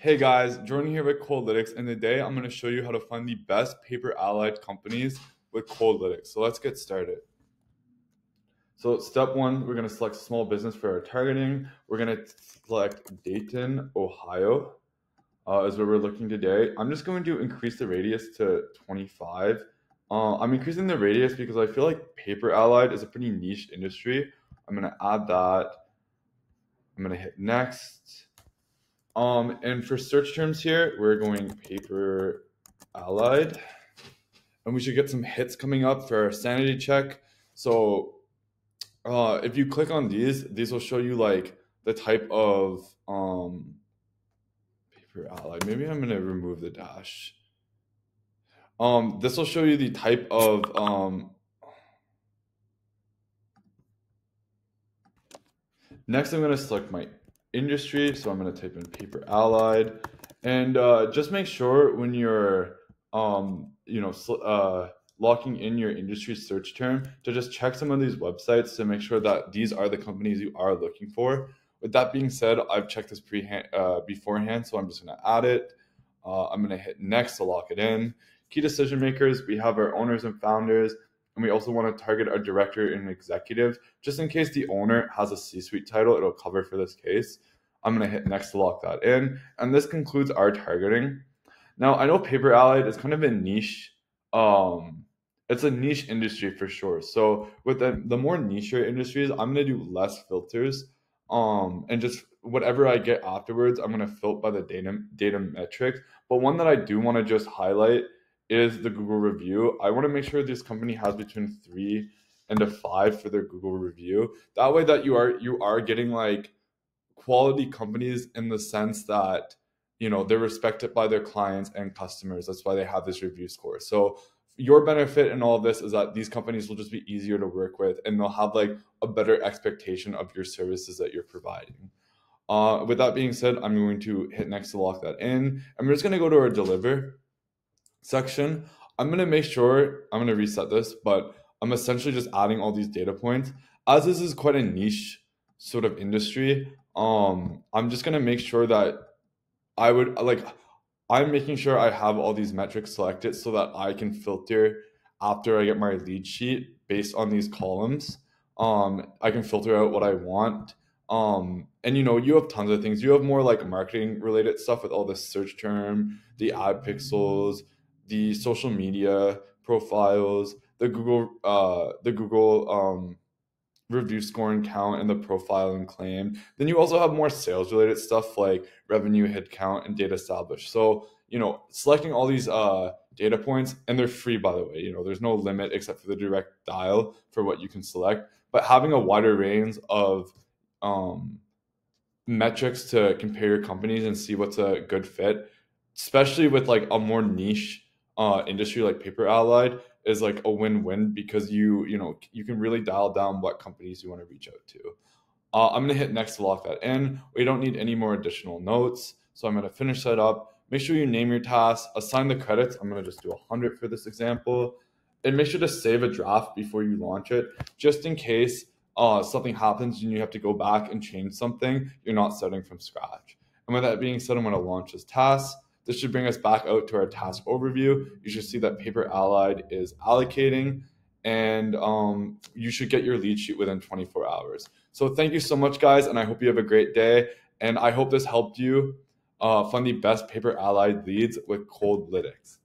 Hey guys, Jordan here with Coldlytics, and today I'm going to show you how to find the best paper allied companies with Coldlytics. So let's get started. So step one, we're going to select small business for our targeting. We're going to select Dayton, Ohio, uh, is where we're looking today. I'm just going to increase the radius to 25. Uh, I'm increasing the radius because I feel like paper allied is a pretty niche industry. I'm going to add that. I'm going to hit next. Um, and for search terms here, we're going paper allied. And we should get some hits coming up for our sanity check. So uh, if you click on these, these will show you like the type of um, paper allied. Maybe I'm gonna remove the dash. Um, this will show you the type of um, Next, I'm going to select my industry. So I'm going to type in paper allied and uh, just make sure when you're, um, you know, uh, locking in your industry search term to just check some of these websites to make sure that these are the companies you are looking for. With that being said, I've checked this pre uh, beforehand, so I'm just going to add it. Uh, I'm going to hit next to lock it in. Key decision makers, we have our owners and founders, and we also want to target our director and executive. Just in case the owner has a C suite title, it'll cover for this case. I'm going to hit next to lock that in. And this concludes our targeting. Now, I know Paper Allied is kind of a niche. Um, it's a niche industry for sure. So with the, the more niche industries, I'm going to do less filters. Um, and just whatever I get afterwards, I'm going to filter by the data, data metrics. But one that I do want to just highlight is the Google review. I want to make sure this company has between three and a five for their Google review. That way that you are you are getting like quality companies in the sense that you know they're respected by their clients and customers. That's why they have this review score. So your benefit in all of this is that these companies will just be easier to work with and they'll have like a better expectation of your services that you're providing. Uh, with that being said, I'm going to hit next to lock that in. I'm just going to go to our deliver section, I'm going to make sure, I'm going to reset this, but I'm essentially just adding all these data points. As this is quite a niche sort of industry, um, I'm just going to make sure that I would like, I'm making sure I have all these metrics selected so that I can filter after I get my lead sheet based on these columns. Um, I can filter out what I want. Um, and you know, you have tons of things. You have more like marketing related stuff with all the search term, the ad pixels, the social media profiles, the Google uh, the Google um, review score and count, and the profile and claim. Then you also have more sales related stuff like revenue, head count, and data established. So you know, selecting all these uh, data points, and they're free by the way. You know, there's no limit except for the direct dial for what you can select. But having a wider range of um, metrics to compare your companies and see what's a good fit, especially with like a more niche uh, industry like Paper Allied is like a win-win because you you know you can really dial down what companies you want to reach out to. Uh, I'm gonna hit next to lock that in. We don't need any more additional notes, so I'm gonna finish that up. Make sure you name your task, assign the credits. I'm gonna just do 100 for this example, and make sure to save a draft before you launch it, just in case uh, something happens and you have to go back and change something. You're not starting from scratch. And with that being said, I'm gonna launch this task. This should bring us back out to our task overview. You should see that Paper Allied is allocating and um, you should get your lead sheet within 24 hours. So thank you so much, guys, and I hope you have a great day. And I hope this helped you uh, find the best Paper Allied leads with Coldlytics.